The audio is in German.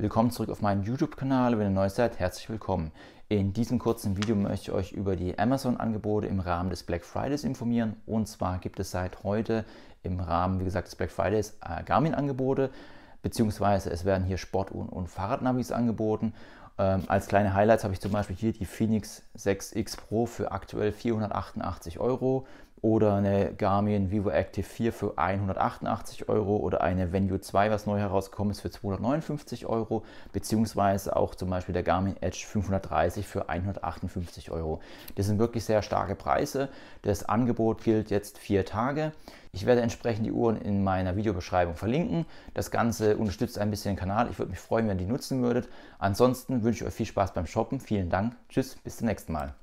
Willkommen zurück auf meinem YouTube-Kanal. Wenn ihr neu seid, herzlich willkommen. In diesem kurzen Video möchte ich euch über die Amazon-Angebote im Rahmen des Black Fridays informieren. Und zwar gibt es seit heute im Rahmen, wie gesagt, des Black Fridays äh, Garmin-Angebote, beziehungsweise es werden hier Sportuhren und Fahrradnavis angeboten. Ähm, als kleine Highlights habe ich zum Beispiel hier die Phoenix 6X Pro für aktuell 488 Euro oder eine Garmin Vivo Active 4 für 188 Euro oder eine Venue 2, was neu herausgekommen ist, für 259 Euro, beziehungsweise auch zum Beispiel der Garmin Edge 530 für 158 Euro. Das sind wirklich sehr starke Preise. Das Angebot gilt jetzt vier Tage. Ich werde entsprechend die Uhren in meiner Videobeschreibung verlinken. Das Ganze unterstützt ein bisschen den Kanal. Ich würde mich freuen, wenn ihr die nutzen würdet. Ansonsten wünsche ich euch viel Spaß beim Shoppen. Vielen Dank. Tschüss, bis zum nächsten Mal.